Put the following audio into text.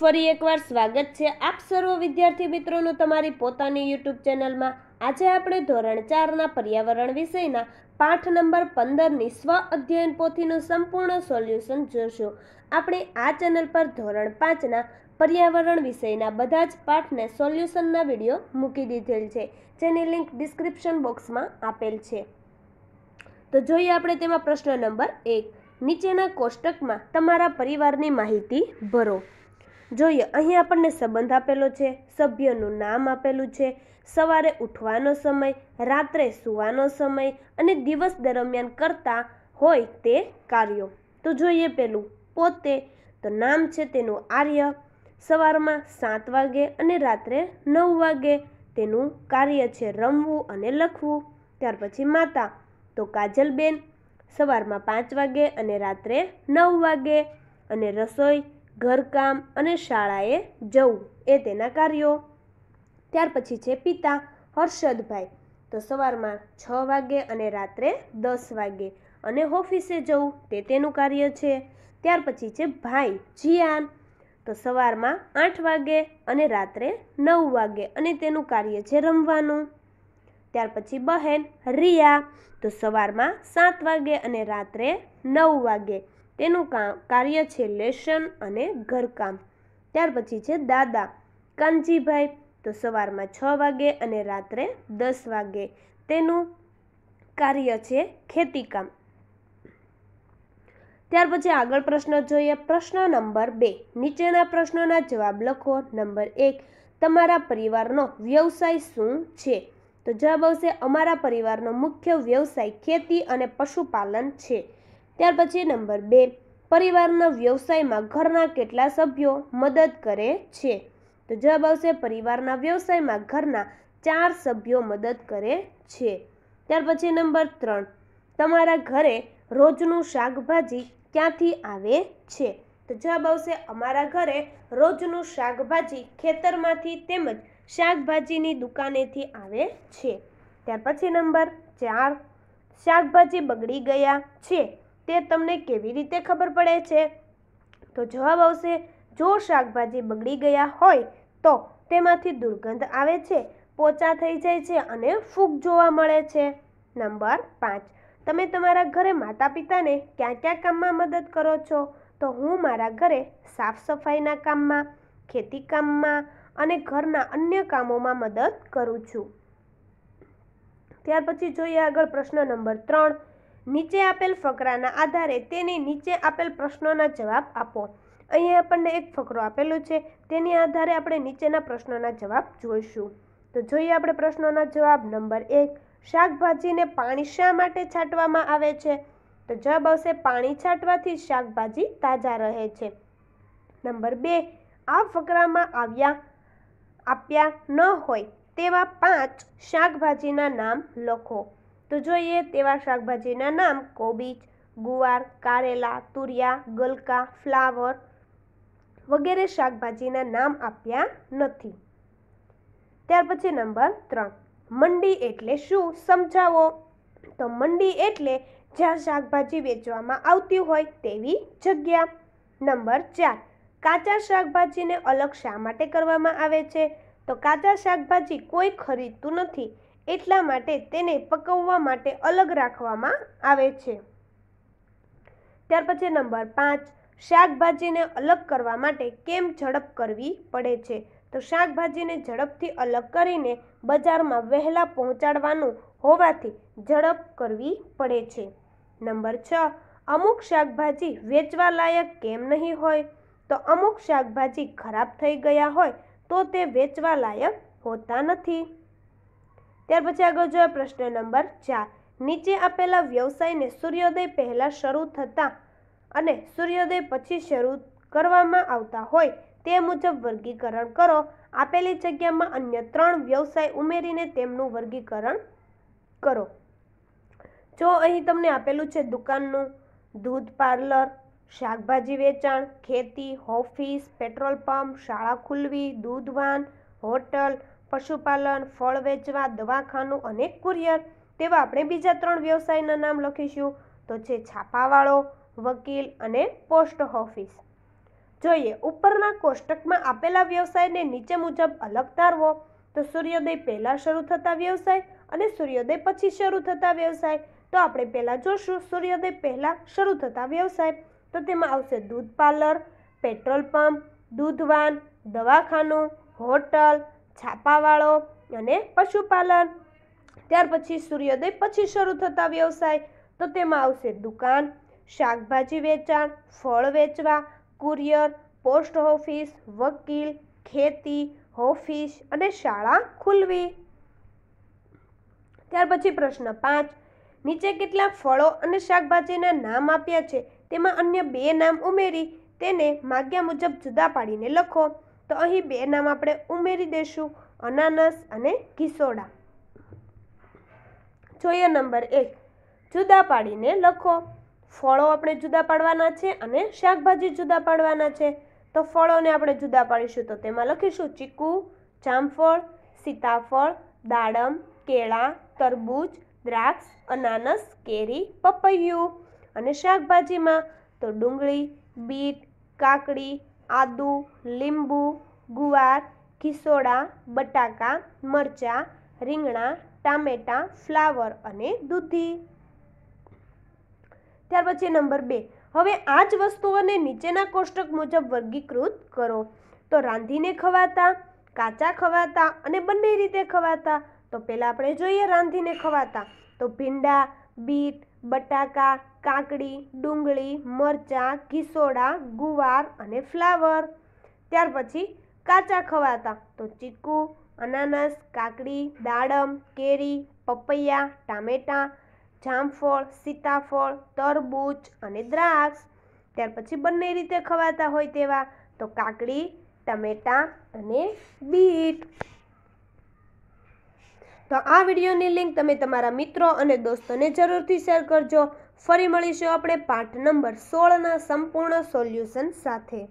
ફરી એકવાર સ્વાગત છે આપ સર્વ વિદ્યાર્થી મિત્રોનું તમારી પોતાની યુટ્યુબ ચેનલમાં. આજે આપણે ધોરણ ચારના પર્યાવરણ વિષયના પાઠ નંબર પંદરની સ્વ અધ્યયન પોથીનું સંપૂર્ણ સોલ્યુશન જોશું. આપણે આ ચેનલ પર ધોરણ પાંચના પર્યાવરણ વિષયના બધા જ પાઠને સોલ્યુશનના વીડિયો મૂકી દીધેલ છે, જેની લિંક ડિસ્ક્રિપ્શન બોક્સમાં આપેલ છે. તો જોઈએ આપણે તેમાં પ્રશ્ન નંબર એક. નીચેના કોષ્ટકમાં તમારા પરિવારની માહિતી ભરો. જોઈએ, અહીં આપણને સંબંધ આપેલો છે, સભ્યનું નામ આપેલું છે, સવારે ઉઠવાનો સમય, રાત્રે સૂવાનો સમય અને દિવસ દરમિયાન કરતા હોય તે કાર્યો. તો જોઈએ પેલું, પોતે તો નામ છે તેનું આર્ય, સવારમાં સાત વાગે અને રાત્રે નવ વાગે તેનું કાર્ય છે રમવું અને લખવું. ત્યાર પછી માતા, તો કાજલબેન, સવારમાં પાંચ વાગે અને રાત્રે નવ વાગે અને રસોઈ ઘરકામ અને શાળાએ જવું એ તેના કાર્યો. ત્યાર પછી છે પિતા હર્ષદભાઈ. તો સવારમાં છ વાગે અને રાત્રે દસ વાગે અને ઓફિસે જવું તે તેનું કાર્ય છે. ત્યાર પછી છે ભાઈ જીયાન. તો સવારમાં આઠ વાગે અને રાત્રે નવ વાગે અને તેનું કાર્ય છે રમવાનું. ત્યાર પછી બહેન રિયા. તો સવારમાં સાત વાગે અને રાત્રે નવ વાગે તેનું કાર્ય છે લેશન અને ઘરકામ. ત્યાર પછી છે દાદા. કાનજીભાઈ, તો સવારમાં છ વાગે અને રાત્રે દસ વાગે. તેનું કાર્ય છે ખેતીકામ. ત્યાર પછી આગળ પ્રશ્ન જોઈએ. પ્રશ્ન નંબર બે. નીચેના પ્રશ્નોના જવાબ લખો. નંબર એક. તમારા પરિવારનો વ્યવસાય શું છે? તો જવાબ આવશે, અમારા પરિવારનો મુખ્ય વ્યવસાય ખેતી અને પશુપાલન છે. ત્યાર પછી નંબર બે. પરિવારના વ્યવસાયમાં ઘરના કેટલા સભ્યો મદદ કરે છે? તો જવાબ આવશે પરિવારના વ્યવસાયમાં ઘરના ચાર સભ્યો મદદ કરે છે. ત્યાર પછી નંબર ત્રણ. તમારા ઘરે રોજનું શાકભાજી ક્યાંથી આવે છે? તો જવાબ આવશે અમારા ઘરે રોજનું શાકભાજી ખેતરમાંથી તેમજ શાકભાજીની દુકાનેથી આવે છે. ત્યાર પછી નંબર ચાર. શાકભાજી બગડી ગયા છે. તે તમને કેવી રીતે ખબર પડે છે? તો જવાબ આવશે, જો શાકભાજી બગડી ગયા હોય તો તેમાંથી દુર્ગંધ આવે છે, પોચા થઈ જાય છે અને ફૂગ જોવા મળે છે. નંબર પાંચ. તમે તમારા ઘરે માતા પિતાને ક્યાં ક્યાં કામમાં મદદ કરો છો? તો હું મારા ઘરે સાફ સફાઈના કામમાં, ખેતી કામમાં અને ઘરના અન્ય કામોમાં મદદ કરું છું. ત્યાર પછી જોઈએ આગળ પ્રશ્ન નંબર ત્રણ. નીચે આપેલ ફકરાના આધારે તેની નીચે આપેલ પ્રશ્નોના જવાબ આપો. અહીં આપણને એક ફકરો આપેલો છે, તેની આધારે આપણે નીચેના પ્રશ્નોના જવાબ જોઈશું. તો જોઈએ આપણે પ્રશ્નોના જવાબ નંબર એક, શાકભાજીને પાણી શા માટે છાંટવામાં આવે છે? તો જવાબ આવશે, પાણી છાંટવાથી શાકભાજી તાજા રહે છે. નંબર બે, આ ફકરામાં આવ્યા, આપ્યા ન હોય તેવા પાંચ શાકભાજીના નામ લખો. તો જોઈએ તેવા શાકભાજીના નામ. કોબીજ, ગુવાર, કારેલા, તુરિયા, ગલકા, ફ્લાવર વગેરે શાકભાજીના નામ આપ્યા નથી. ત્યાર પછી નંબર ત્રણ. મંડી એટલે શું? સમજાવો. તો મંડી એટલે જ્યાં શાકભાજી વેચવામાં આવતી હોય તેવી જગ્યા. નંબર ચાર. કાચા શાકભાજીને અલગ શા માટે કરવામાં આવે છે? તો કાચા શાકભાજી કોઈ ખરીદતું નથી. એટલા માટે તેને પકવવા માટે અલગ રાખવામાં આવે છે. ત્યાર પછી નંબર પાંચ, શાકભાજીને અલગ કરવા માટે કેમ ઝડપ કરવી પડે છે? તો શાકભાજીને ઝડપથી અલગ કરીને બજારમાં વહેલા પહોંચાડવાનું હોવાથી ઝડપ કરવી પડે છે. નંબર છ, અમુક શાકભાજી વેચવા લાયક કેમ નહીં હોય? તો અમુક શાકભાજી ખરાબ થઈ ગયા હોય તો તે વેચવા લાયક હોતા નથી. ત્યાર પછી આગળ જોઈએ પ્રશ્ન નંબર ચાર. નીચે આપેલા વ્યવસાયને સૂર્યોદય પહેલાં શરૂ થતા અને સૂર્યોદય પછી શરૂ કરવામાં આવતા હોય તે મુજબ વર્ગીકરણ કરો. આપેલી જગ્યામાં અન્ય ત્રણ વ્યવસાય ઉમેરીને તેમનું વર્ગીકરણ કરો. જો અહીં તમને આપેલું છે દુકાનનું દૂધ પાર્લર, શાકભાજી વેચાણ, ખેતી, ઓફિસ, પેટ્રોલ પંપ, શાળા ખુલવી, દૂધવાન, હોટલ પશુપાલન, ફળ વેચવા, દવાખાનું અને કુરિયર તેવા આપણે બીજા ત્રણ વ્યવસાયના નામ લખીશું. તો છે છાપાવાળો, વકીલ અને પોસ્ટ ઓફિસ. જોઈએ, ઉપરના કોષ્ટકમાં આપેલા વ્યવસાયને નીચે મુજબ અલગ તારવો. તો સૂર્યોદય પહેલાં શરૂ થતા વ્યવસાય અને સૂર્યોદય પછી શરૂ થતા વ્યવસાય. તો આપણે પહેલાં જોશું, સૂર્યોદય પહેલાં શરૂ થતા વ્યવસાય. તો તેમાં આવશે દૂધ પાર્લર, પેટ્રોલ પંપ, દૂધવાન, દવાખાનું, હોટલ છાપાવાળો અને પશુપાલન. ત્યાર પછી સૂર્યોદય પછી શરૂ થતા વ્યવસાય. તો તેમાં આવશે દુકાન, શાકભાજી વેચાણ, ફળ વેચવા, કુરિયર, પોસ્ટ ઓફિસ, વકીલ, ખેતી, ઓફિસ અને શાળા ખુલવી. ત્યાર પછી પ્રશ્ન પાંચ. નીચે કેટલા ફળો અને શાકભાજીના નામ આપ્યા છે? તેમાં અન્ય બે નામ ઉમેરી તેને માગ્યા મુજબ જુદા પાડીને લખો. તો અહીં બે નામ આપણે ઉમેરી દઈશું અનાનસ અને ઘીસોડા. જોઈએ નંબર એક. જુદા પાડીને લખો. ફળો આપણે જુદા પાડવાના છે અને શાકભાજી જુદા પાડવાના છે. તો ફળોને આપણે જુદા પાડીશું. તો તેમાં લખીશું ચીકુ, જામફળ, સીતાફળ, દાડમ, કેળા, તરબૂચ, દ્રાક્ષ, અનાનસ, કેરી, પપૈયું. અને શાકભાજીમાં તો ડુંગળી, બીટ, કાકડી આદુ, લીંબુ, ગુવાર કિસોડા બટાકા, મરચાં, રીંગણા, ટામેટાં, ફ્લાવર અને દૂધી. ત્યાર પછી નંબર બે. હવે આ જ વસ્તુઓને નીચેના કોષ્ટક મુજબ વર્ગીકૃત કરો. તો રાંધીને ખવાતા, કાચા ખવાતા અને બંને રીતે ખવાતા. તો પહેલાં આપણે જોઈએ રાંધીને ખવાતા. તો ભીંડા, બીટ બટાકા, કાકડી, ડુંગળી, મરચાં, ઘીસોડા, ગુવાર અને ફ્લાવર. ત્યાર પછી કાચા ખવાતા. તો ચીકુ, અનાનસ, કાકડી, દાડમ, કેરી, પપૈયા, ટામેટાં, જામફળ, સીતાફળ, તરબૂચ અને દ્રાક્ષ. ત્યાર પછી બંને રીતે ખવાતા હોય તેવા. તો કાકડી, ટમેટાં અને બીટ. તો આ વિડીયોની લિંક તમે તમારા મિત્રો અને દોસ્તોને જરૂરથી શેર કરજો. ફરી મળીશું આપણે પાઠ નંબર સોળના સંપૂર્ણ સોલ્યુશન સાથે.